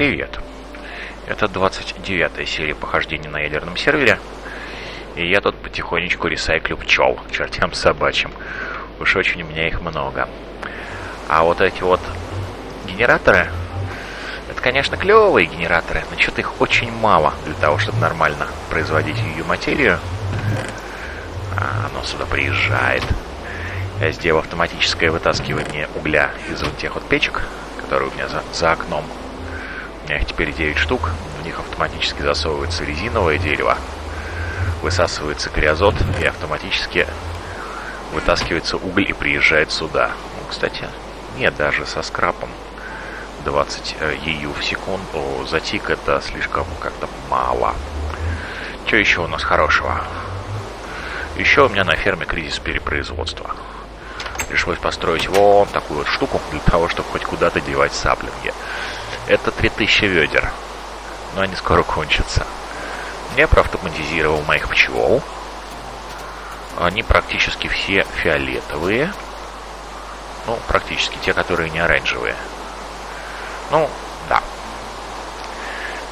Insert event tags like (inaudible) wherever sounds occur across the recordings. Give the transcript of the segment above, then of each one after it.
Привет. Это 29 серия похождений на ядерном сервере. И я тут потихонечку ресайклю пчел, чертям собачьим. Уж очень у меня их много. А вот эти вот генераторы, это, конечно, клевые генераторы, но что-то их очень мало для того, чтобы нормально производить ее материю. А, оно сюда приезжает. Я сделал автоматическое вытаскивание угля из вот тех вот печек, которые у меня за, за окном. Меня их теперь 9 штук. В них автоматически засовывается резиновое дерево, высасывается криозот и автоматически вытаскивается уголь и приезжает сюда. Ну, кстати, нет, даже со скрапом 20 э, EU в секунду затик это слишком как-то мало. Что еще у нас хорошего? Еще у меня на ферме кризис перепроизводства. Пришлось построить вон такую вот штуку для того, чтобы хоть куда-то девать саплинги. Это 3000 ведер. Но они скоро кончатся. Я проавтоматизировал моих пчел. Они практически все фиолетовые. Ну, практически те, которые не оранжевые. Ну, да.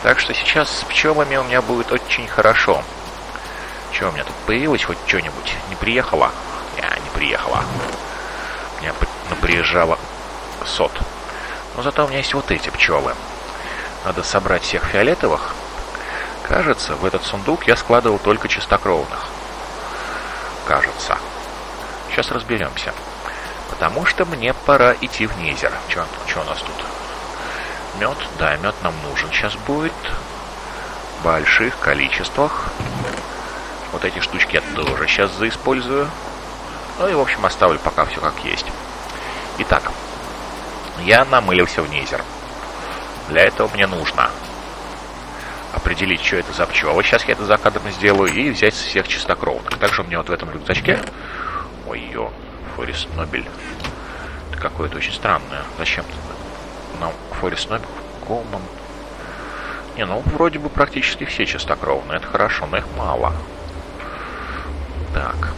Так что сейчас с пчелами у меня будет очень хорошо. Что, у меня тут появилось хоть что-нибудь? Не приехала? Я не приехала. Меня приезжала сот. Но зато у меня есть вот эти пчелы. Надо собрать всех фиолетовых. Кажется, в этот сундук я складывал только чистокровных. Кажется. Сейчас разберемся. Потому что мне пора идти в низер. Что у нас тут? Мед? Да, мед нам нужен сейчас будет. В больших количествах. Вот эти штучки я тоже сейчас заиспользую. Ну и, в общем, оставлю пока все как есть. Итак, я намылился в низер. Для этого мне нужно определить, что это за пчелы. Сейчас я это за кадром сделаю. И взять всех чистокровных. Также у меня вот в этом рюкзачке... Ой-ё, Форест Нобель. Это какое-то очень странное. Зачем нам Форест Нобель? Коман. Не, ну вроде бы практически все чистокровные. Это хорошо, но их мало. Так.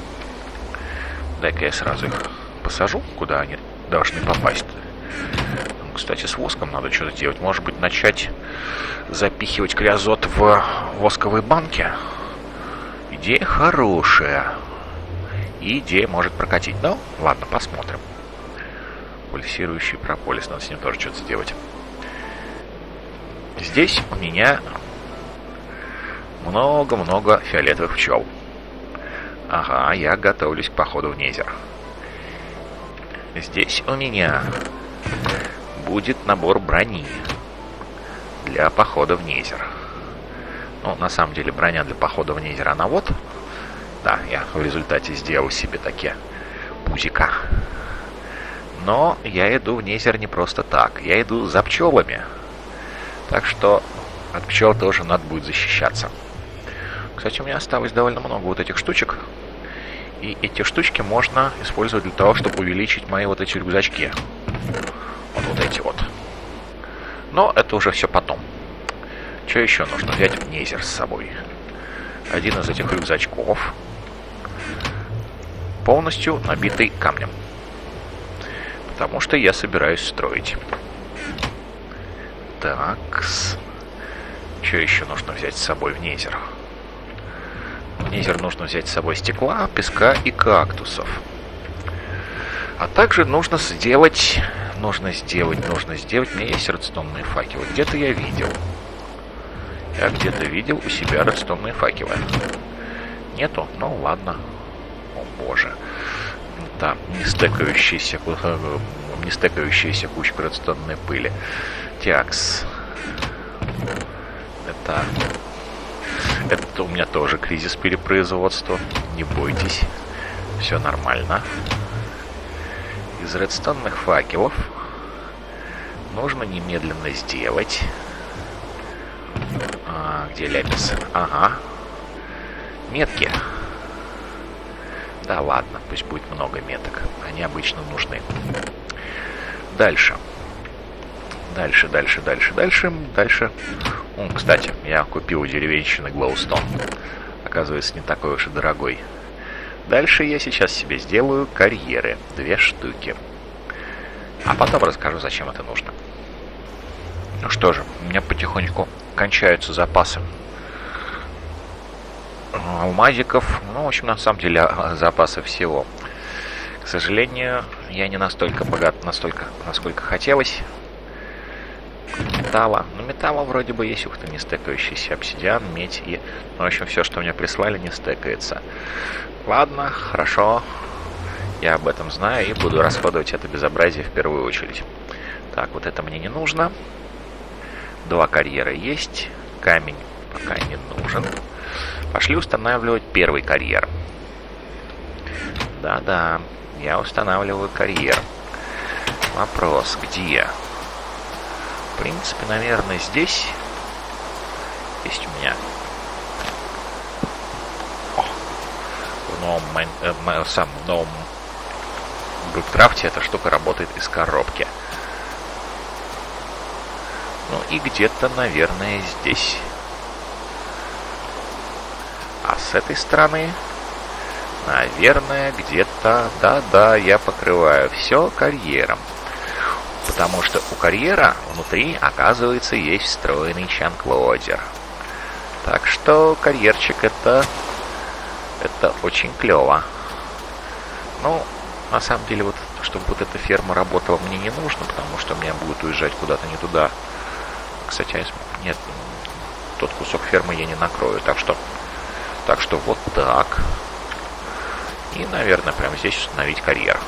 Дай-ка я сразу их посажу, куда они должны попасть. Кстати, с воском надо что-то делать. Может быть, начать запихивать криозот в восковые банки? Идея хорошая. Идея может прокатить. Ну, ладно, посмотрим. Пульсирующий прополис. Надо с ним тоже что-то сделать. Здесь у меня много-много фиолетовых пчел. Ага, я готовлюсь к походу в Незер. Здесь у меня будет набор брони для похода в Незер. Ну, на самом деле, броня для похода в Незер, она вот. Да, я в результате сделал себе такие пузика. Но я иду в Незер не просто так. Я иду за пчелами. Так что от пчел тоже надо будет защищаться. Кстати, у меня осталось довольно много вот этих штучек. И эти штучки можно использовать для того, чтобы увеличить мои вот эти рюкзачки. Вот, вот эти вот. Но это уже все потом. Что еще нужно? Взять незер с собой. Один из этих рюкзачков полностью набитый камнем. Потому что я собираюсь строить. Так. Что еще нужно взять с собой в незер? Низер нужно взять с собой стекла, песка и кактусов. А также нужно сделать... Нужно сделать, нужно сделать... У меня есть редстонные факелы. Где-то я видел. Я где-то видел у себя редстонные факелы. Нету? Ну ладно. О боже. Да, не стекающаяся, не стекающаяся кучка редстонной пыли. Тякс. Это это у меня тоже кризис перепроизводства. Не бойтесь. Все нормально. Из редстонных факелов нужно немедленно сделать... А, где ляпис? Ага. Метки. Да ладно, пусть будет много меток. Они обычно нужны. Дальше. Дальше, дальше, дальше, дальше, дальше. О, кстати, я купил у деревенщины Глоустон. Оказывается, не такой уж и дорогой. Дальше я сейчас себе сделаю карьеры. Две штуки. А потом расскажу, зачем это нужно. Ну что же, у меня потихоньку кончаются запасы алмазиков. Ну, в общем, на самом деле запасы всего. К сожалению, я не настолько богат, настолько, насколько хотелось. Металла. Ну, металла вроде бы есть, ух ты, не стекающийся обсидиан, медь и... Ну, в общем, все, что мне прислали, не стекается. Ладно, хорошо. Я об этом знаю и буду расходовать это безобразие в первую очередь. Так, вот это мне не нужно. Два карьера есть. Камень пока не нужен. Пошли устанавливать первый карьер. Да-да, я устанавливаю карьер. Вопрос, где? В принципе, наверное, здесь есть у меня. В новом, э, сам, в новом Бруккрафте эта штука работает из коробки. Ну и где-то, наверное, здесь. А с этой стороны, наверное, где-то... Да-да, я покрываю все карьером. Потому что у карьера внутри, оказывается, есть встроенный чанклодер. Так что карьерчик это... Это очень клево. Ну, на самом деле, вот, чтобы вот эта ферма работала, мне не нужно, потому что мне будет уезжать куда-то не туда. Кстати, а нет, тот кусок фермы я не накрою, так что... Так что вот так. И, наверное, прямо здесь установить карьер.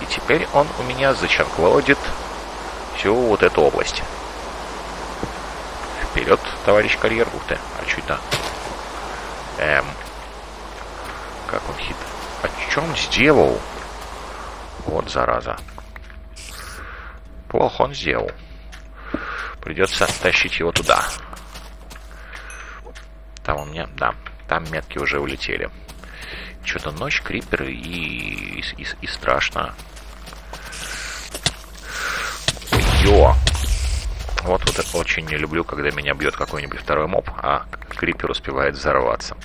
И теперь он у меня зачанклодит всю вот эту область. Вперед, товарищ карьер. Ух ты, а что это? Эм, как он хит? Что он сделал? Вот зараза. Плохо он сделал. Придется тащить его туда. Там у меня, да, там метки уже улетели. Что-то ночь, криперы и, и, и страшно. Йо! Вот, вот очень не люблю, когда меня бьет какой-нибудь второй моб, а крипер успевает взорваться.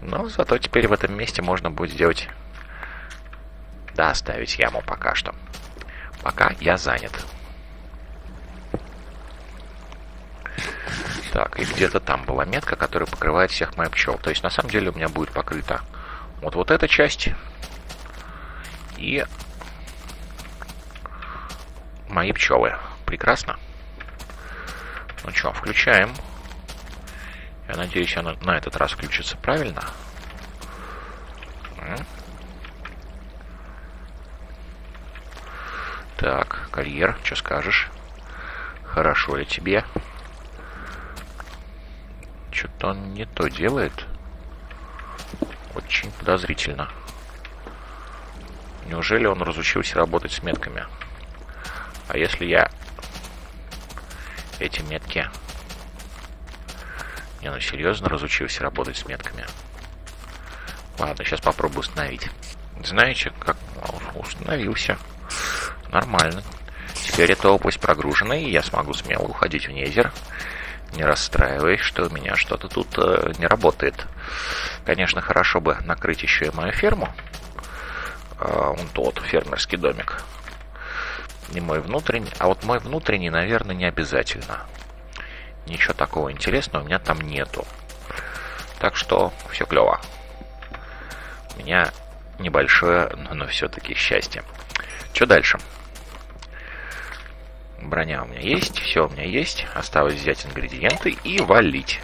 Но зато теперь в этом месте можно будет сделать... Да, оставить яму пока что. Пока я занят. Так, и где-то там была метка, которая покрывает всех моих пчел. То есть, на самом деле, у меня будет покрыта вот вот эта часть и мои пчелы. Прекрасно. Ну что, включаем. Я надеюсь, она на этот раз включится правильно. Так, карьер, что скажешь? Хорошо ли тебе? Что-то он не то делает. Очень подозрительно. Неужели он разучился работать с метками? А если я эти метки... Не, ну серьезно разучился работать с метками? Ладно, сейчас попробую установить. Знаете, как установился. Нормально. Теперь эта область прогружена, и я смогу смело уходить в незер не расстраиваясь, что у меня что-то тут э, не работает. Конечно, хорошо бы накрыть еще и мою ферму. Э, вон тот фермерский домик. Не мой внутренний. А вот мой внутренний, наверное, не обязательно. Ничего такого интересного у меня там нету. Так что все клево. У меня небольшое, но все-таки счастье. Что дальше? Броня у меня есть, все у меня есть. Осталось взять ингредиенты и валить.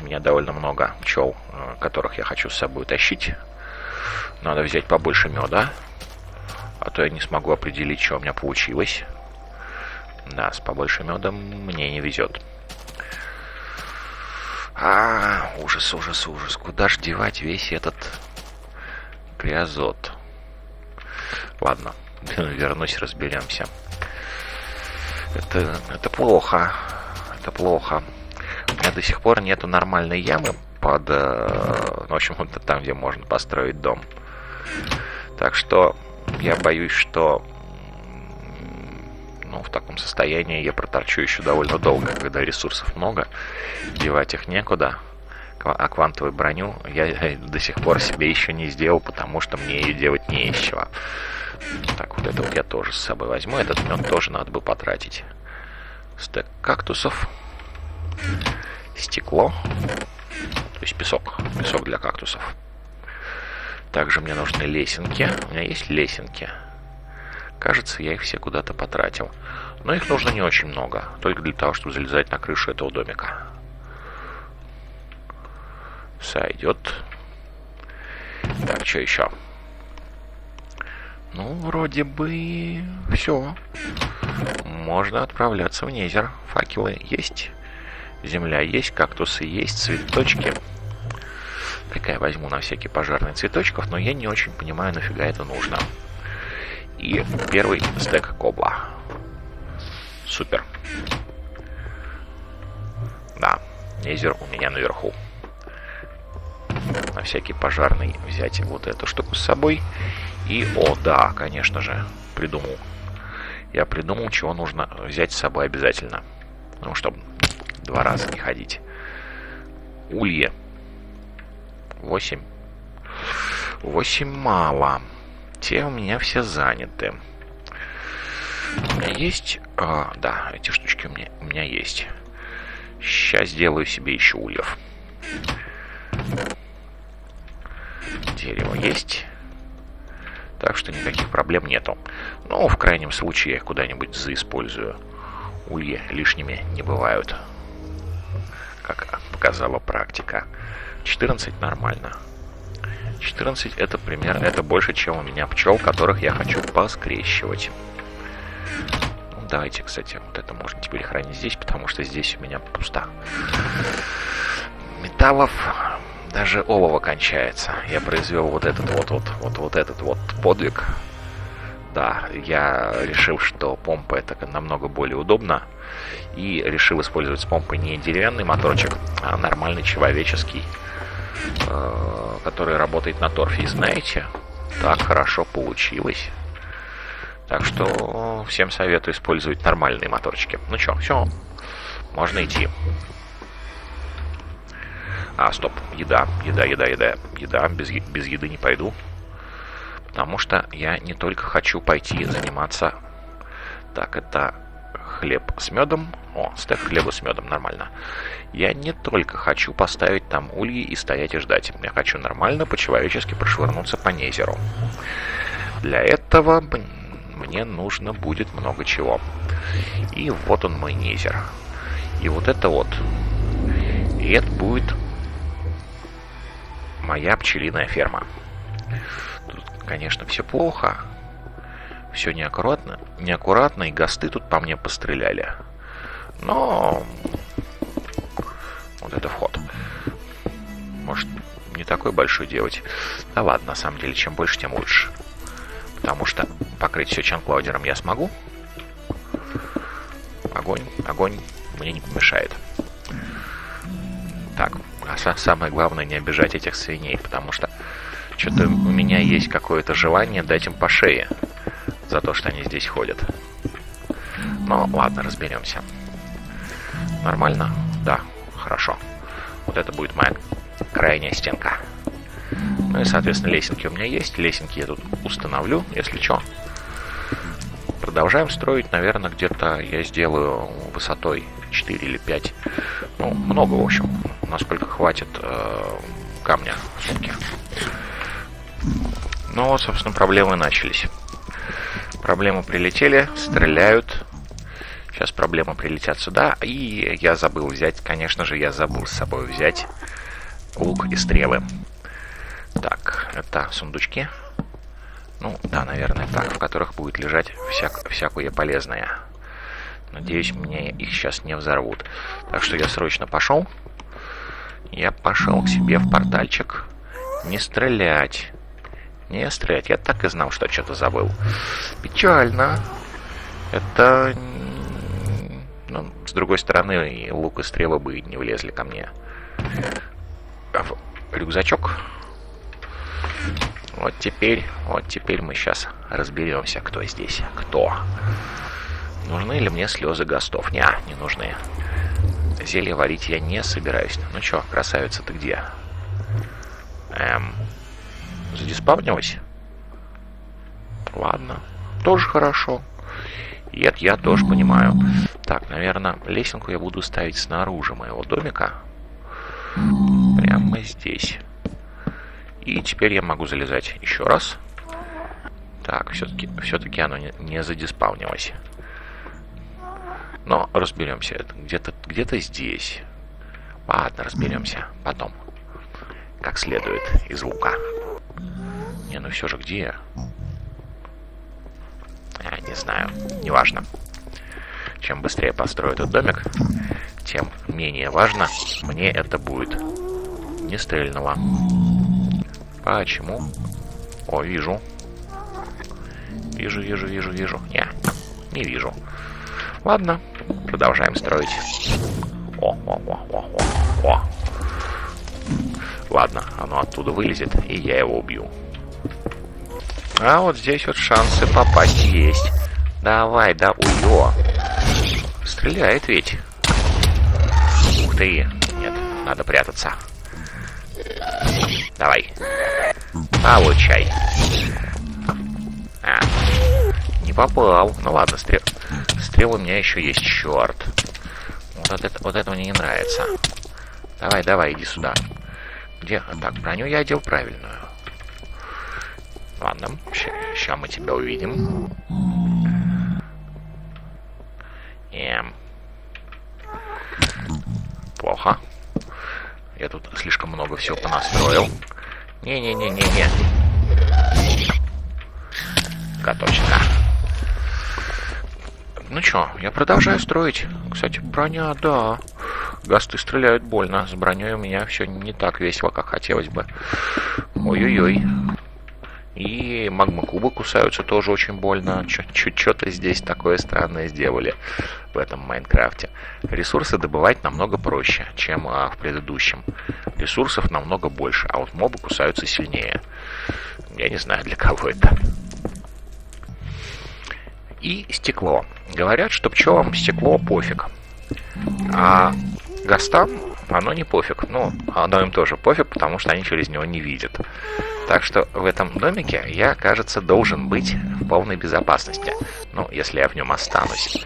У меня довольно много пчел, э, которых я хочу с собой тащить. Надо взять побольше меда. А то я не смогу определить, что у меня получилось. Да, с побольше медом мне не везет. А, ужас, ужас, ужас. Куда ж девать весь этот криозот? Ладно, (laughs) вернусь, разберемся. Это, это плохо. Это плохо. У меня до сих пор нету нормальной ямы под... Э, в общем, вот (laughs) там, где можно построить дом. Так что я боюсь, что ну, в таком состоянии я проторчу еще довольно долго, когда ресурсов много, девать их некуда. А квантовую броню я до сих пор себе еще не сделал, потому что мне ее делать не из чего. Так, вот это вот я тоже с собой возьму. Этот мед тоже надо бы потратить. Стек кактусов. Стекло. То есть песок. Песок для кактусов. Также мне нужны лесенки. У меня есть лесенки. Кажется, я их все куда-то потратил. Но их нужно не очень много. Только для того, чтобы залезать на крышу этого домика. Сойдет. Так, что еще? Ну, вроде бы все. Можно отправляться в Незер. Факелы есть. Земля есть, кактусы есть, цветочки. Такая возьму на всякий пожарный цветочков, но я не очень понимаю, нафига это нужно. И первый стек кобла. Супер. Да, Незер у меня наверху. На всякий пожарный взять вот эту штуку с собой. И, о, да, конечно же, придумал. Я придумал, чего нужно взять с собой обязательно. Ну, чтобы два раза не ходить. Улье. Восемь. Восемь мало те у меня все заняты. У меня есть... А, да, эти штучки у меня, у меня есть. Сейчас сделаю себе еще ульев. Дерево есть. Так что никаких проблем нету. Ну, в крайнем случае я их куда-нибудь заиспользую. Ульи лишними не бывают. Как показала практика. 14 нормально. 14 это примерно, это больше, чем у меня пчел, которых я хочу поскрещивать. Ну, давайте, кстати, вот это можно теперь хранить здесь, потому что здесь у меня пусто. Металлов даже олово кончается. Я произвел вот этот вот, вот, вот, вот этот вот подвиг. Да, я решил, что помпа это намного более удобно. И решил использовать с помпой не деревянный моторчик, а нормальный человеческий Э, который работает на торфе. И знаете, так хорошо получилось. Так что всем советую использовать нормальные моторчики. Ну что, все, можно идти. А, стоп, еда, еда, еда, еда, еда, без, без еды не пойду. Потому что я не только хочу пойти заниматься... Так, это хлеб с медом. О, стек хлеба с медом, нормально. Я не только хочу поставить там ульи и стоять и ждать. Я хочу нормально, по-человечески прошвырнуться по незеру. Для этого мне нужно будет много чего. И вот он мой незер. И вот это вот. И это будет моя пчелиная ферма. Тут, конечно, все плохо. Все неаккуратно. Неаккуратно, и гасты тут по мне постреляли. Но вот это вход. Может, не такой большой делать. Да ладно, на самом деле, чем больше, тем лучше. Потому что покрыть все чанклаудером я смогу. Огонь, огонь мне не помешает. Так, а самое главное не обижать этих свиней, потому что что-то у меня есть какое-то желание дать им по шее за то, что они здесь ходят. Но ладно, разберемся. Нормально? Да, хорошо. Вот это будет моя крайняя стенка. Ну и, соответственно, лесенки у меня есть. Лесенки я тут установлю, если что. Продолжаем строить, наверное, где-то я сделаю высотой 4 или 5. Ну, много, в общем, насколько хватит э, камня. Ну вот, собственно, проблемы начались. Проблемы прилетели, стреляют, Сейчас проблемы прилетят сюда. И я забыл взять, конечно же, я забыл с собой взять лук и стрелы. Так, это сундучки. Ну, да, наверное, так, в которых будет лежать всяк всякое полезное. Надеюсь, мне их сейчас не взорвут. Так что я срочно пошел. Я пошел к себе в портальчик. Не стрелять. Не стрелять. Я так и знал, что что-то забыл. Печально. Это но, с другой стороны, лук и стрелы бы не влезли ко мне. А в рюкзачок. Вот теперь, вот теперь мы сейчас разберемся, кто здесь, кто. Нужны ли мне слезы гостов? Не, не нужны. Зелье варить я не собираюсь. Ну чё, красавица, ты где? Эм, задиспавнилась? Ладно. Тоже хорошо. И это я тоже понимаю. Так, наверное, лесенку я буду ставить снаружи моего домика. Прямо здесь. И теперь я могу залезать еще раз. Так, все-таки все-таки оно не, не задиспаунилось. Но разберемся. Где-то где, -то, здесь. Ладно, разберемся. Потом. Как следует из лука. Не, ну все же где? А, не знаю. Неважно. Чем быстрее построю этот домик, тем менее важно мне это будет. Не стрельного. Почему? О, вижу. Вижу, вижу, вижу, вижу. Не, не вижу. Ладно, продолжаем строить. О, о, о, о, о, о. Ладно, оно оттуда вылезет, и я его убью. А вот здесь вот шансы попасть есть. Давай, да, уё. Стреляет ведь. Ух ты. Нет, надо прятаться. Давай. Получай. А, не попал. Ну ладно, стрел... стрел у меня еще есть, черт. Вот, это, вот это мне не нравится. Давай, давай, иди сюда. Где? Так, броню я одел правильную. Ладно, сейчас мы тебя увидим. Эм. Плохо. Я тут слишком много всего понастроил. Не-не-не-не-не. Готовчика. Ну чё, я продолжаю строить. Кстати, броня, да. Гасты стреляют больно. С броней у меня все не так весело, как хотелось бы. Ой-ой-ой. И магма-кубы кусаются тоже очень больно. Что-то здесь такое странное сделали в этом Майнкрафте. Ресурсы добывать намного проще, чем а, в предыдущем. Ресурсов намного больше, а вот мобы кусаются сильнее. Я не знаю, для кого это. И стекло. Говорят, что пчелам стекло пофиг. А гостам оно не пофиг. Ну, оно им тоже пофиг, потому что они через него не видят. Так что в этом домике я, кажется, должен быть в полной безопасности. Ну, если я в нем останусь.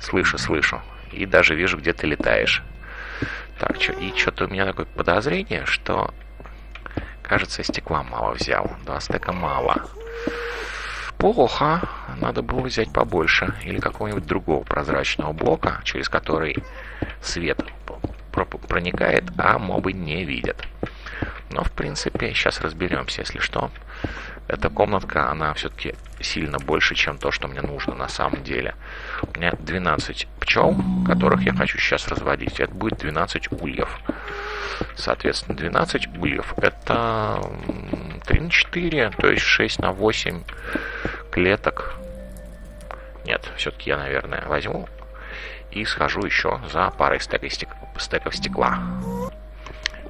Слышу, слышу. И даже вижу, где ты летаешь. Так, чё, и что-то у меня такое подозрение, что... Кажется, стекла мало взял. Два стека мало. Плохо. Надо было взять побольше. Или какого-нибудь другого прозрачного блока, через который свет проникает, а мобы не видят. Но, в принципе, сейчас разберемся, если что. Эта комнатка, она все-таки сильно больше, чем то, что мне нужно на самом деле. У меня 12 пчел, которых я хочу сейчас разводить. Это будет 12 ульев. Соответственно, 12 ульев это 3 на 4, то есть 6 на 8 клеток. Нет, все-таки я, наверное, возьму и схожу еще за парой стеков, стек... стеков стекла.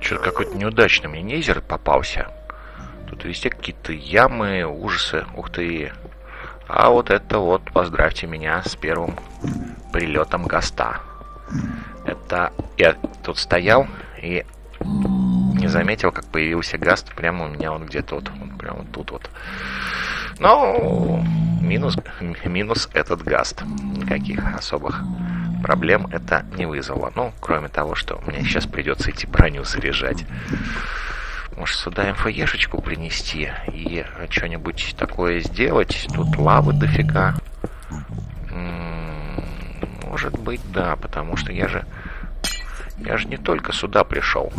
Что-то какой-то неудачный мне нейзер попался. Тут везде какие-то ямы, ужасы. Ух ты. А вот это вот, поздравьте меня с первым прилетом гаста. Это я тут стоял и не заметил, как появился гаст прямо у меня вот где-то вот, вот прямо вот тут вот. Но минус, минус этот гаст. Никаких особых проблем это не вызвало. Ну, кроме того, что мне сейчас придется идти броню заряжать. Может, сюда МФЕшечку принести и что-нибудь такое сделать? Тут лавы дофига. Может быть, да, потому что я же... Я же не только сюда пришел.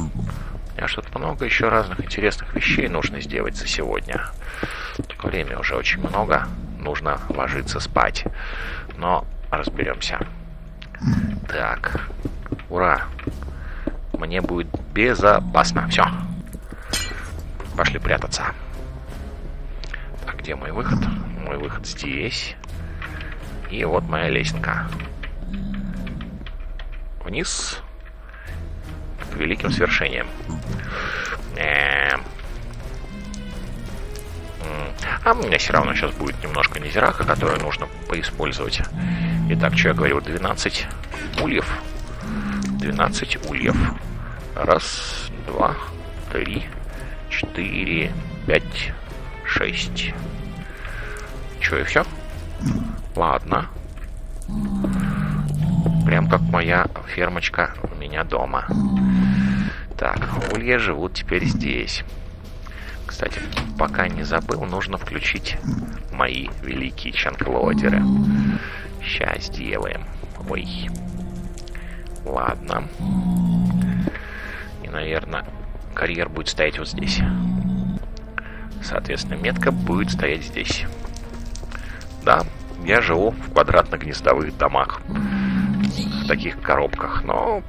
Меня что-то много еще разных интересных вещей нужно сделать за сегодня. Время уже очень много. Нужно ложиться спать. Но разберемся. Так. Ура. Мне будет безопасно. Все. Пошли прятаться. А где мой выход? Мой выход здесь. И вот моя лестница. Вниз. К великим свершениям. Эм. А у меня все равно сейчас будет немножко незираха, которую нужно поиспользовать. Итак, что я говорил? 12 ульев. 12 ульев. Раз, два, три, четыре, пять, шесть. Че, и все? Ладно. Прям как моя фермочка у меня дома. Так, улья живут теперь здесь. Кстати, пока не забыл, нужно включить мои великие чанклодеры. Сейчас сделаем. Ой. Ладно. И, наверное, карьер будет стоять вот здесь. Соответственно, метка будет стоять здесь. Да, я живу в квадратно-гнездовых домах. В таких коробках, но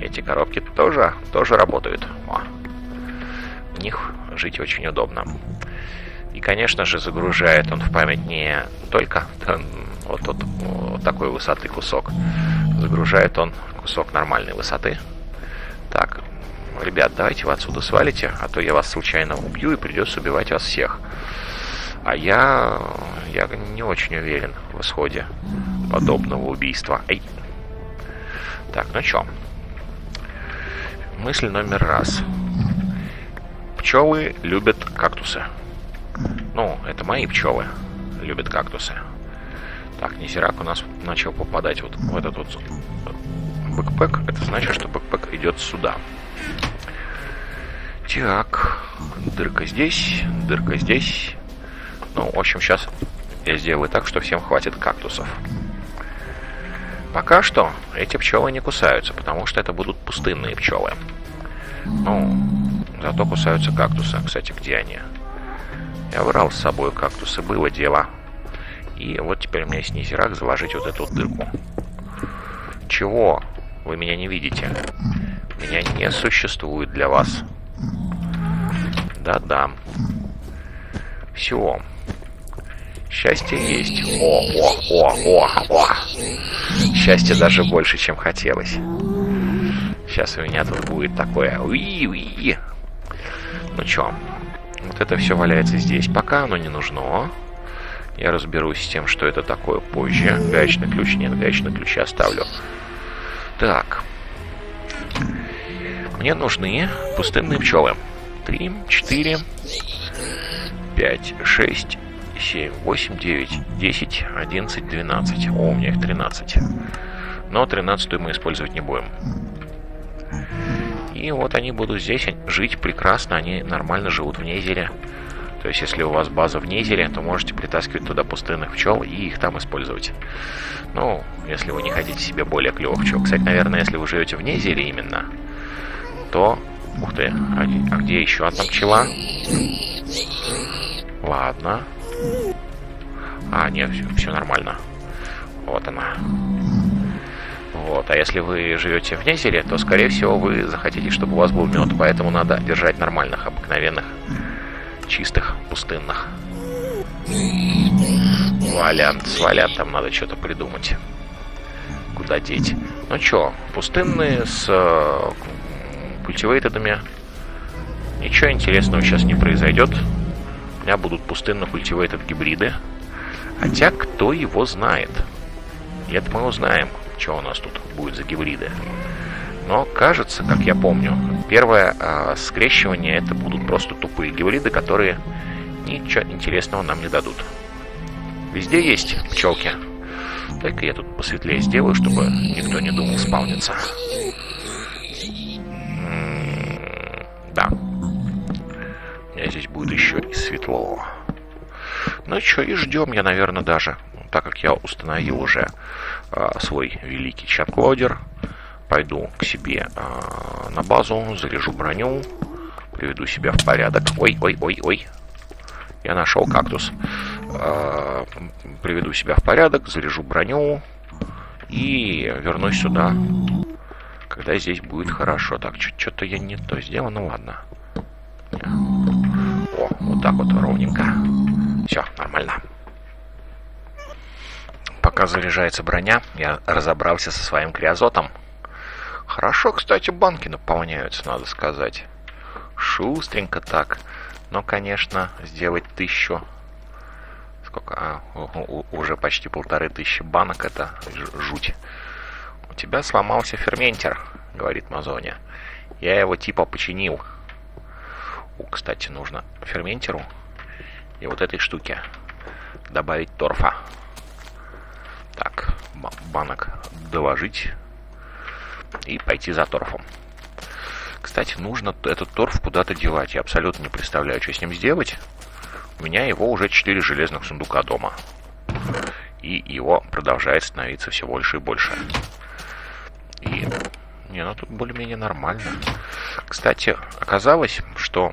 эти коробки тоже, тоже работают. О. В них жить очень удобно. И, конечно же, загружает он в память не только вот, вот, вот такой высоты кусок. Загружает он кусок нормальной высоты. Так, ребят, давайте вы отсюда свалите, а то я вас случайно убью и придется убивать вас всех. А я, я не очень уверен в исходе подобного убийства. Эй. Так, ну чё? Мысль номер раз. Пчелы любят кактусы. Ну, это мои пчелы любят кактусы. Так, Netherrack у нас начал попадать вот в этот вот backpack. Это значит, что backpack идет сюда. Так, дырка здесь, дырка здесь. Ну, в общем, сейчас я сделаю так, что всем хватит кактусов. Пока что эти пчелы не кусаются, потому что это будут пустынные пчелы. Ну, зато кусаются кактусы. Кстати, где они? Я брал с собой кактусы, было дело. И вот теперь у меня есть низерак заложить вот эту дырку. Чего? Вы меня не видите. Меня не существует для вас. Да-да. Все. Счастье есть. О, о, о, о, о. Счастье даже больше, чем хотелось. Сейчас у меня тут будет такое... Уи-уи. Ну чё, вот это все валяется здесь. Пока оно не нужно. Я разберусь с тем, что это такое позже. Гаечный ключ нет, гаечный ключ я оставлю. Так. Мне нужны пустынные пчелы. Три, четыре, пять, шесть, семь, восемь, девять, десять, одиннадцать, двенадцать. О, у меня их тринадцать. Но тринадцатую мы использовать не будем. И вот они будут здесь жить прекрасно, они нормально живут в Незере. То есть, если у вас база в Незере, то можете притаскивать туда пустынных пчел и их там использовать. Ну, если вы не хотите себе более клевых пчел. Кстати, наверное, если вы живете в Незере именно, то... Ух ты, а, а где еще одна пчела? Ладно. А, нет, все нормально. Вот она. Вот. А если вы живете в Незере, то, скорее всего, вы захотите, чтобы у вас был мед. Поэтому надо держать нормальных, обыкновенных чистых, пустынных. Валят, свалят, там надо что-то придумать. Куда деть? Ну чё, пустынные с э, культивейтедами. Ничего интересного сейчас не произойдет. У меня будут пустынно культивейтед гибриды. Хотя, кто его знает? Это мы узнаем, что у нас тут будет за гибриды. Но кажется, как я помню, первое э, скрещивание это будут просто тупые гибриды, которые ничего интересного нам не дадут. Везде есть пчелки. Только я тут посветлее сделаю, чтобы никто не думал спавниться. М-м, да. У меня здесь будет еще и светло. Ну что, и ждем я, наверное, даже. Так как я установил уже э, свой великий чат-лодер пойду к себе э, на базу, заряжу броню, приведу себя в порядок. Ой, ой, ой, ой. Я нашел кактус. Э, приведу себя в порядок, заряжу броню и вернусь сюда, когда здесь будет хорошо. Так, что-то я не то сделал, ну ладно. О, вот так вот ровненько. Все, нормально. Пока заряжается броня, я разобрался со своим криозотом. Хорошо, кстати, банки наполняются, надо сказать. Шустренько так. Но, конечно, сделать тысячу... Сколько? А, уже почти полторы тысячи банок, это жуть. У тебя сломался ферментер, говорит Мазоня. Я его типа починил. У, кстати, нужно ферментеру и вот этой штуке добавить торфа. Так, банок доложить и пойти за торфом. Кстати, нужно этот торф куда-то девать. Я абсолютно не представляю, что с ним сделать. У меня его уже 4 железных сундука дома. И его продолжает становиться все больше и больше. И... Не, ну тут более-менее нормально. Кстати, оказалось, что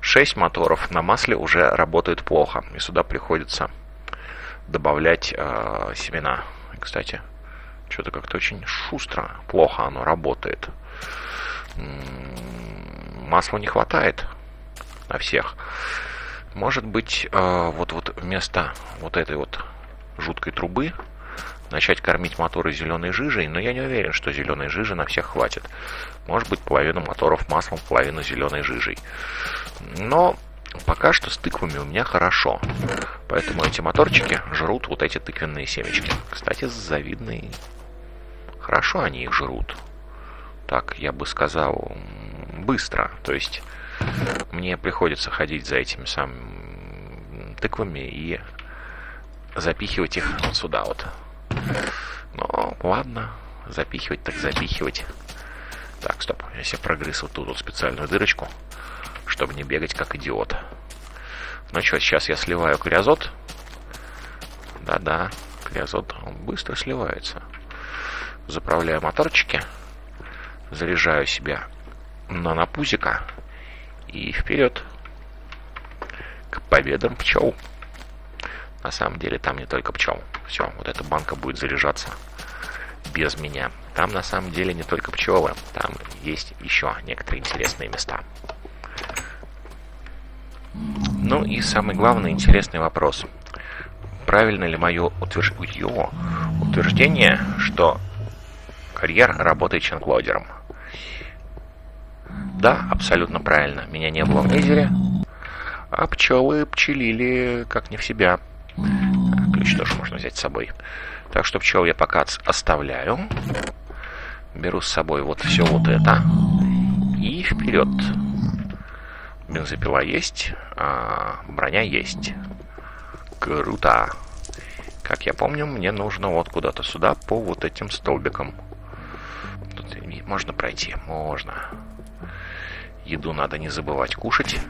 6 моторов на масле уже работают плохо. И сюда приходится добавлять э, семена. Кстати, что-то как-то очень шустро, плохо оно работает. Масла не хватает на всех. Может быть, э, вот, вот вместо вот этой вот жуткой трубы начать кормить моторы зеленой жижей, но я не уверен, что зеленой жижи на всех хватит. Может быть, половину моторов маслом, половину зеленой жижей. Но пока что с тыквами у меня хорошо. Поэтому эти моторчики жрут вот эти тыквенные семечки. Кстати, завидные. Хорошо они их жрут. Так, я бы сказал, быстро. То есть мне приходится ходить за этими самыми тыквами и запихивать их вот сюда вот. Ну, ладно, запихивать так запихивать. Так, стоп, я себе прогрыз вот тут вот специальную дырочку, чтобы не бегать как идиот. Ну что, сейчас я сливаю криозот. Да-да, криозот, он быстро сливается. Заправляю моторчики, заряжаю себя на напузика и вперед к победам пчел. На самом деле там не только пчел. Все, вот эта банка будет заряжаться без меня. Там на самом деле не только пчелы, там есть еще некоторые интересные места. Ну и самый главный интересный вопрос. Правильно ли мое утвержд... утверждение, что карьер работает ченклодером? Да, абсолютно правильно. Меня не было в Низере, а пчелы пчелили как не в себя. Ключ тоже можно взять с собой. Так что пчел я пока оставляю. Беру с собой вот все вот это. И вперед. Бензопила есть, а броня есть. Круто. Как я помню, мне нужно вот куда-то сюда по вот этим столбикам. Можно пройти? Можно. Еду надо не забывать кушать.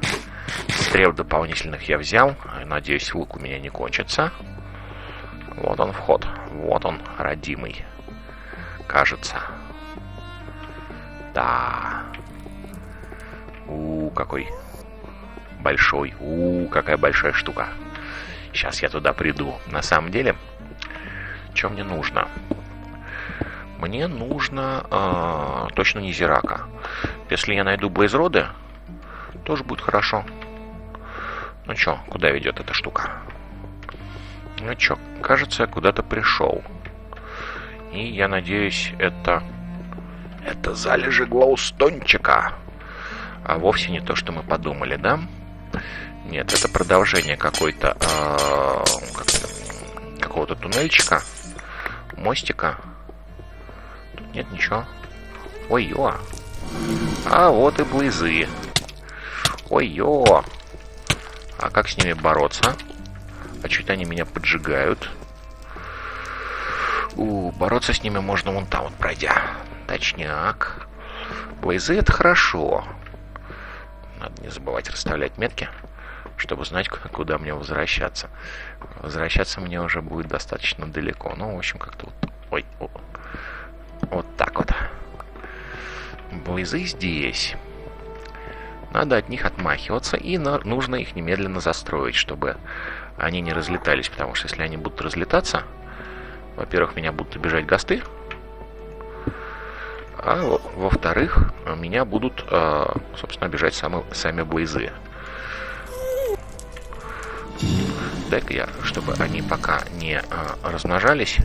Стрел дополнительных я взял. Надеюсь, лук у меня не кончится. Вот он вход. Вот он, родимый. Кажется. Да. У, какой большой. У, какая большая штука. Сейчас я туда приду. На самом деле, что мне нужно? Мне нужно э, точно не Зирака. Если я найду Блейзроды, тоже будет хорошо. Ну чё, куда ведет эта штука? Ну чё, кажется, я куда-то пришел. И я надеюсь, это... Это залежи глоустончика. А вовсе не то, что мы подумали, да? Нет, это продолжение какой-то... Э, как какого-то туннельчика. Мостика. Нет ничего. Ой-ё. А вот и близы. Ой-ё. А как с ними бороться? А чуть они меня поджигают. У, бороться с ними можно вон там вот пройдя. Точняк. Блейзы это хорошо. Надо не забывать расставлять метки, чтобы знать, куда мне возвращаться. Возвращаться мне уже будет достаточно далеко. Ну, в общем, как-то вот... Ой, о, вот так вот. Близы здесь. Надо от них отмахиваться, и нужно их немедленно застроить, чтобы они не разлетались, потому что если они будут разлетаться, во-первых, меня будут обижать гасты, а во-вторых, меня будут, а, собственно, обижать сами, сами блейзы. Дай-ка я, чтобы они пока не а, размножались.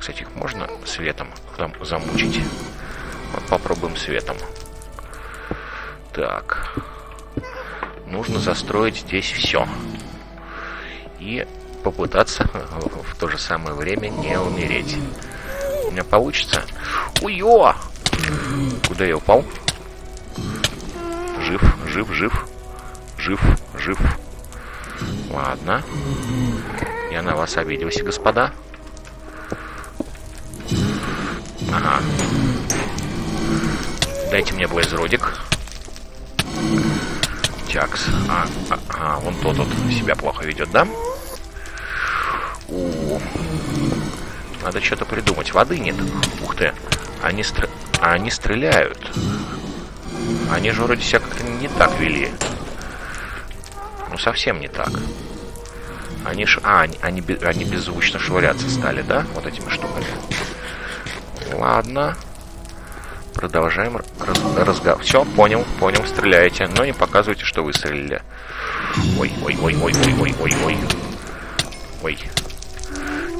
Кстати, их можно светом зам замучить. Вот попробуем светом. Так. Нужно застроить здесь все. И попытаться (laughs) в то же самое время не умереть. У меня получится? Уё! Куда я упал? Жив, жив, жив. Жив, жив. Ладно. Я на вас обиделся, господа. Ага. Дайте мне блейзродик. Тякс. А, а, а, вон тот вот себя плохо ведет, да? У, Надо что-то придумать. Воды нет. Ух ты. Они, стр... они стреляют. Они же вроде себя как-то не так вели. Ну, совсем не так. Они ж... А, они, они, они беззвучно швыряться стали, да? Вот этими штуками. Ладно. Продолжаем раз, разговор. Все, понял, понял, стреляете, но не показывайте, что выстрелили. Ой, ой, ой, ой, ой, ой, ой, ой. Ой.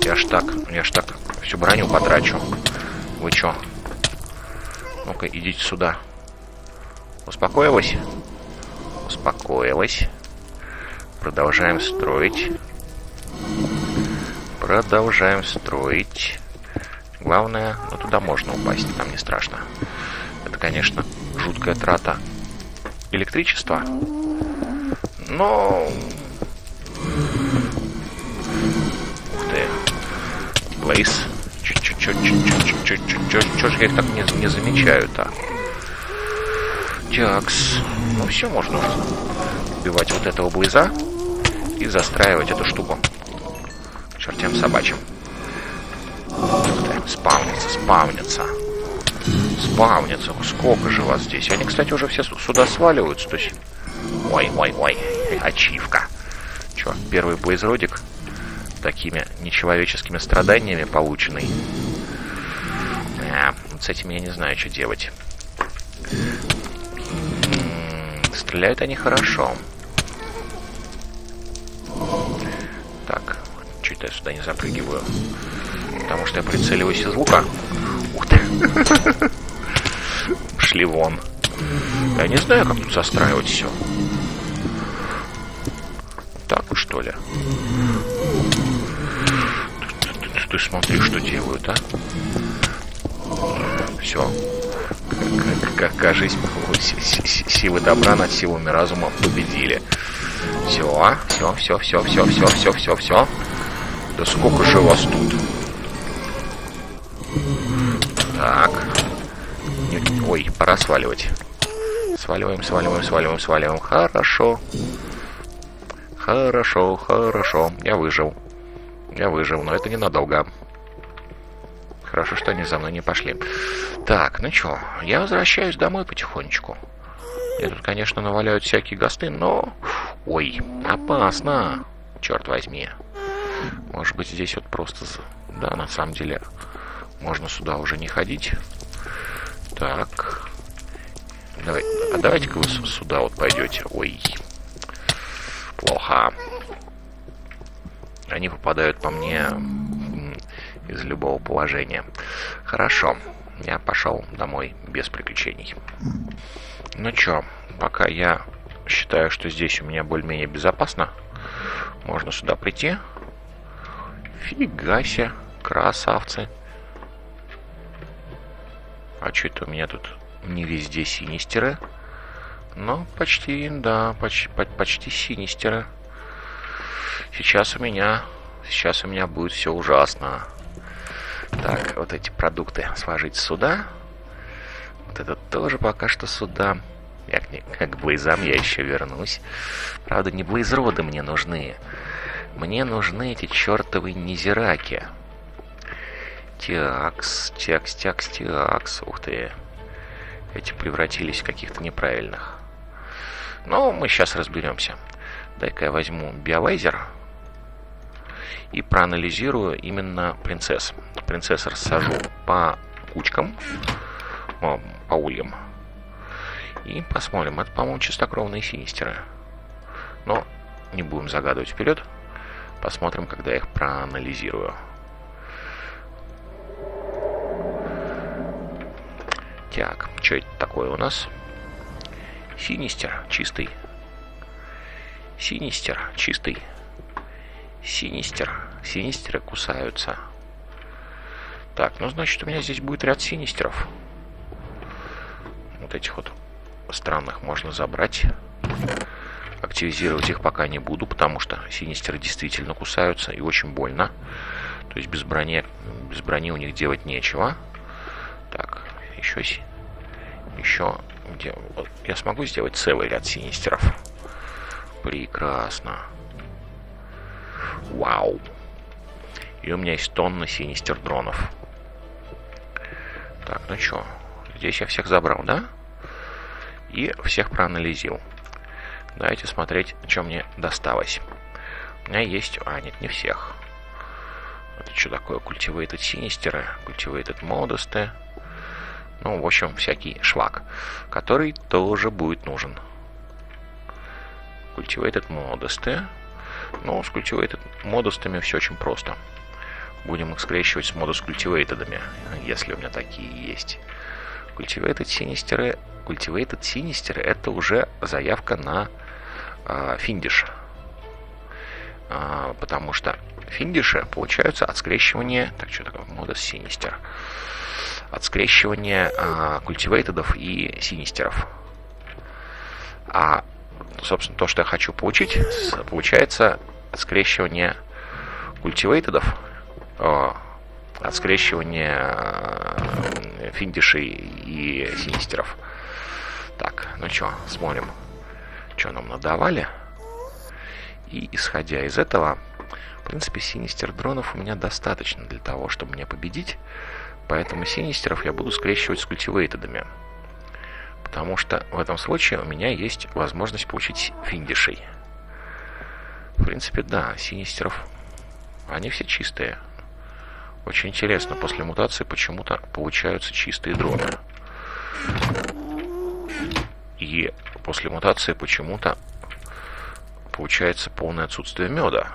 Я ж так, я ж так всю броню потрачу. Вы чё? Ну-ка, идите сюда. Успокоилась? Успокоилась. Продолжаем строить. Продолжаем строить. Главное, ну туда можно упасть, там не страшно. Это, конечно, жуткая трата электричества. Но... Ух ты. Блейз. Чё ж я их так не, не замечаю-то? Тякс. Ну все, можно убивать вот этого близа и застраивать эту штуку. Чертям собачьим. Спавнится, спавнится. Спавнится. Сколько же вас здесь? Они, кстати, уже все сюда сваливаются. То есть... Ой, ой, ой. Ачивка. Че, первый блейзродик такими нечеловеческими страданиями полученный. А, с этим я не знаю, что делать. М-м, стреляют они хорошо. Так, чуть я сюда не запрыгиваю. Потому что я прицеливаюсь из лука. Ух ты. Шли вон. Я не знаю, как тут застраивать все. Так что ли? Ты, смотри, что делают, а? Все. Как, кажись, силы добра над силами разума победили. Все, все, все, все, все, все, все, все, все. Да сколько же вас тут? Так. Ой, пора сваливать. Сваливаем, сваливаем, сваливаем, сваливаем. Хорошо. Хорошо, хорошо. Я выжил. Я выжил, но это ненадолго. Хорошо, что они за мной не пошли. Так, ну чё, я возвращаюсь домой потихонечку. Мне тут, конечно, наваляют всякие госты, но... Ой, опасно. Черт возьми. Может быть, здесь вот просто... Да, на самом деле, можно сюда уже не ходить. Так. Давай, а давайте-ка вы сюда вот пойдете. Ой. Плохо. Они попадают по мне из любого положения. Хорошо. Я пошел домой без приключений. Ну чё, пока я считаю, что здесь у меня более-менее безопасно, можно сюда прийти. Фига себе, красавцы. А что это у меня тут не везде синистеры? Но почти, да, почти, почти синистеры. Сейчас у меня, сейчас у меня будет все ужасно. Так, вот эти продукты сложить сюда. Вот это тоже пока что сюда. Я к, как блейзам я еще вернусь. Правда, не блейзроды мне нужны. Мне нужны эти чертовые низераки. Тякс, тякс, тякс, тякс. Ух ты. Эти превратились в каких-то неправильных. Но мы сейчас разберемся. Дай-ка я возьму биовайзер и проанализирую именно принцесс. Принцесс рассажу по кучкам, по ульям. И посмотрим. Это, по-моему, чистокровные синистеры. Но не будем загадывать вперед. Посмотрим, когда я их проанализирую. Так, что это такое у нас? Синистер чистый. Синистер чистый. Синистер. Синистеры кусаются. Так, ну значит у меня здесь будет ряд синистеров. Вот этих вот странных можно забрать. Активизировать их пока не буду, потому что синистеры действительно кусаются и очень больно. То есть без брони, без брони у них делать нечего. Так, еще, еще, где, вот, я смогу сделать целый ряд синистеров. Прекрасно. Вау. И у меня есть тонна синистер дронов. Так, ну что, здесь я всех забрал, да? И всех проанализил. Давайте смотреть, что мне досталось. У меня есть... А, нет, не всех. Это что такое? Cultivated Sinister, Cultivated Modesty. Ну, в общем, всякий шлак, который тоже будет нужен. Cultivated Modesty. Ну, с Cultivated Modestами все очень просто. Будем их скрещивать с Modus Cultivated, если у меня такие есть. Cultivated Sinister, Cultivated Sinister это уже заявка на э, финдиш. Э, потому что финдиши получаются от скрещивания... Так, что такое? Modus Sinister. От скрещивания э, культивейтедов и синистеров. А, собственно, то, что я хочу получить, получается от скрещивания культивейтедов, э, от скрещивания э, финдишей и синистеров. Так, ну что, смотрим, что нам надавали. И исходя из этого, в принципе, синистер дронов у меня достаточно для того, чтобы меня победить. Поэтому синистеров я буду скрещивать с культивейтедами. Потому что в этом случае у меня есть возможность получить финдишей. В принципе, да, синистеров, они все чистые. Очень интересно, после мутации почему-то получаются чистые дроны. И после мутации почему-то получается полное отсутствие меда.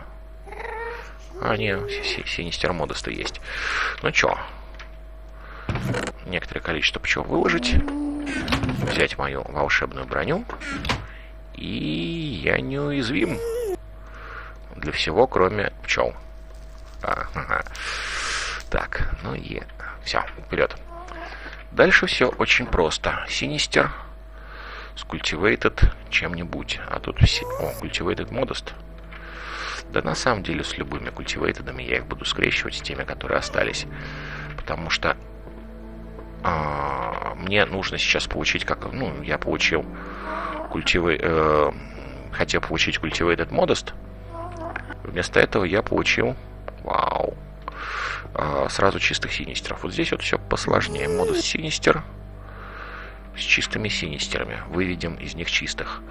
А, не, синистер модеста есть. Ну чё, некоторое количество пчел выложить, взять мою волшебную броню, и я неуязвим для всего, кроме пчел. А, ага. Так, ну и все, вперед. Дальше все очень просто. Синистер скультивейтед чем-нибудь. А тут все... О, cultivated modest. Да на самом деле с любыми культивейтедами я их буду скрещивать с теми, которые остались. Потому что мне нужно сейчас получить, как, ну, я получил культивы, э, хотел получить Cultivated Modest. Вместо этого я получил, вау, э, сразу чистых синистеров. Вот здесь вот все посложнее. Модус синистер с чистыми синистерами. Выведем из них чистых.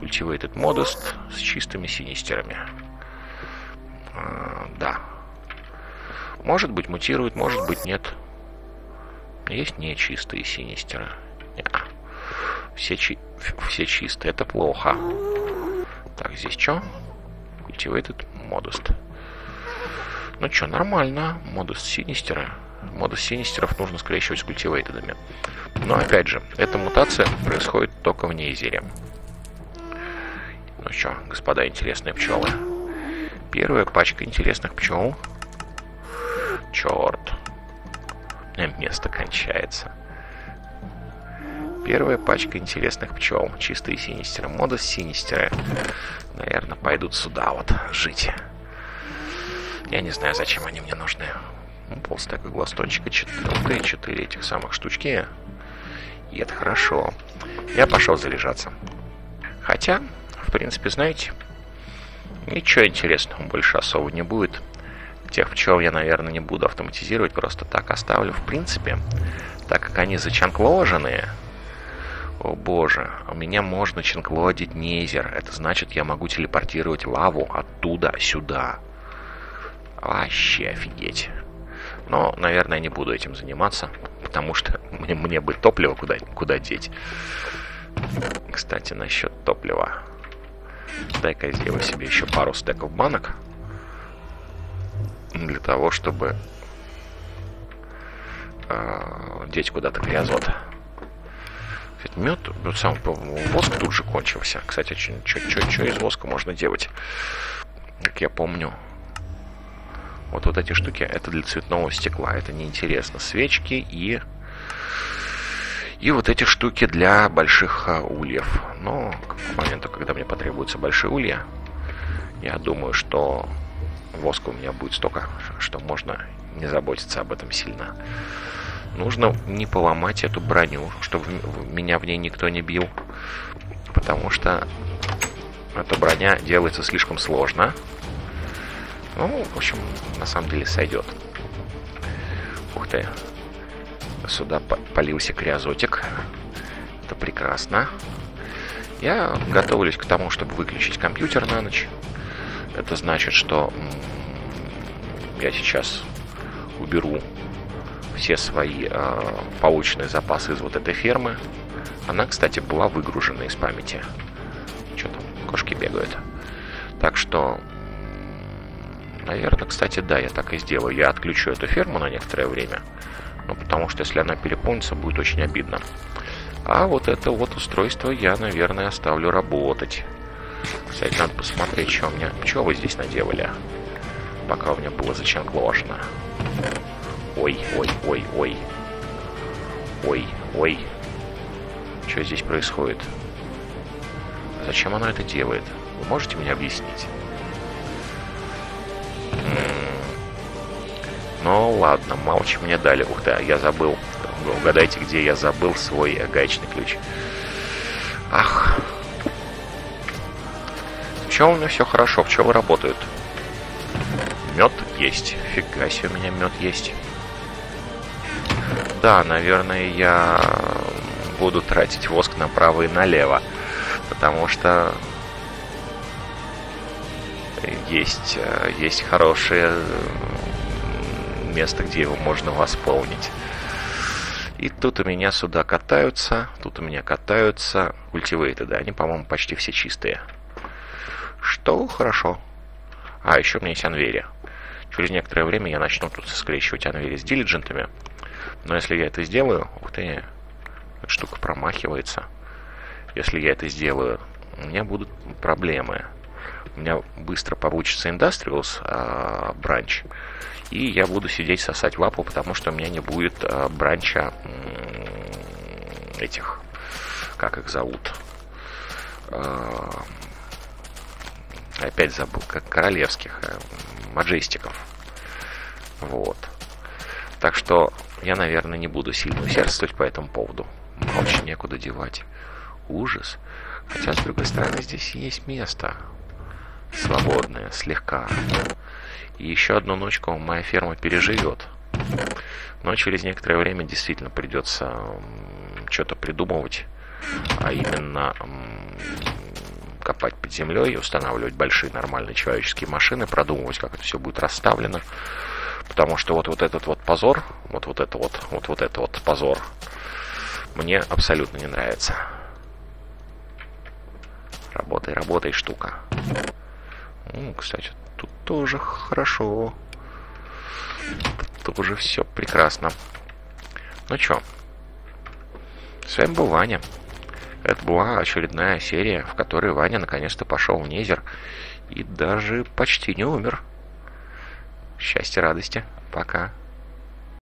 Cultivated Modest с чистыми синистерами. Э, да. Может быть мутирует, может быть нет. Есть нечистые синистеры. Все, чи... все чистые, это плохо. Так, здесь что? Cultivated Modest. Ну что, нормально. Модус синистера. Модус синистеров нужно скрещивать с культивейтедами. Но опять же, эта мутация происходит только в нейзере. Ну что, господа интересные пчелы. Первая пачка интересных пчел. Черт место кончается. Первая пачка интересных пчел. Чистые синистеры. Мода синистеры. Наверное, пойдут сюда вот жить. Я не знаю, зачем они мне нужны. Ну, полстека гластончика, 4, 4 этих самых штучки. И это хорошо. Я пошел заряжаться. Хотя, в принципе, знаете, ничего интересного больше особо не будет. Тех пчел я, наверное, не буду автоматизировать, просто так оставлю. В принципе, так как они зачанкложенные, о боже, у меня можно чанклодить нейзер. Это значит, я могу телепортировать лаву оттуда сюда. Вообще офигеть. Но, наверное, не буду этим заниматься, потому что (laughs) мне, мне бы топливо куда, куда деть. Кстати, насчет топлива. Дай-ка я сделаю себе еще пару стеков банок для того, чтобы э, деть куда-то грязот. Мед, вот сам воск тут же кончился. Кстати, что из воска можно делать? Как я помню, вот, вот эти штуки, это для цветного стекла. Это неинтересно. Свечки и... И вот эти штуки для больших а, ульев. Но к моменту, когда мне потребуются большие улья, я думаю, что воска у меня будет столько, что можно не заботиться об этом сильно. Нужно не поломать эту броню, чтобы меня в ней никто не бил. Потому что эта броня делается слишком сложно. Ну, в общем, на самом деле сойдет. Ух ты. Сюда полился криозотик. Это прекрасно. Я готовлюсь к тому, чтобы выключить компьютер на ночь. Это значит, что я сейчас уберу все свои э, полученные запасы из вот этой фермы. Она, кстати, была выгружена из памяти. Что там, кошки бегают. Так что, наверное, кстати, да, я так и сделаю. Я отключу эту ферму на некоторое время. Ну, потому что если она переполнится, будет очень обидно. А вот это вот устройство я, наверное, оставлю работать. Кстати, надо посмотреть, что у меня... Что вы здесь наделали? Пока у меня было зачем гложено. Ой, ой, ой, ой. Ой, ой. Что здесь происходит? Зачем оно это делает? Вы можете мне объяснить? Ну ладно, молча мне дали. Ух ты, я забыл. Угадайте, где я забыл свой гаечный ключ. Ах. В у меня все хорошо? Пчелы работают. Мед есть. Фига себе, у меня мед есть. Да, наверное, я буду тратить воск направо и налево. Потому что есть, э, есть хорошее место, где его можно восполнить. И тут у меня сюда катаются, тут у меня катаются культивейты, да, они, по-моему, почти все чистые. Что хорошо. А, еще у меня есть анвери. Через некоторое время я начну тут скрещивать анвери с дилиджентами. Но если я это сделаю... Ух ты, эта штука промахивается. Если я это сделаю, у меня будут проблемы. У меня быстро получится Industrials э, бранч. И я буду сидеть сосать лапу, потому что у меня не будет э, бранча этих... Как их зовут? Э, опять забыл, как королевских, э, маджестиков. Вот. Так что я, наверное, не буду сильно усердствовать по этому поводу. Молча некуда девать. Ужас. Хотя, с другой стороны, здесь есть место. Свободное, слегка. И еще одну ночку моя ферма переживет. Но через некоторое время действительно придется что-то придумывать. А именно копать под землей, устанавливать большие нормальные человеческие машины, продумывать, как это все будет расставлено. Потому что вот, вот этот вот позор, вот, вот это вот, вот, вот это вот позор, мне абсолютно не нравится. Работай, работай, штука. Ну, кстати, тут тоже хорошо. Тут уже все прекрасно. Ну чё, с вами был Ваня. Это была очередная серия, в которой Ваня наконец-то пошел в Незер и даже почти не умер. Счастья, радости. Пока.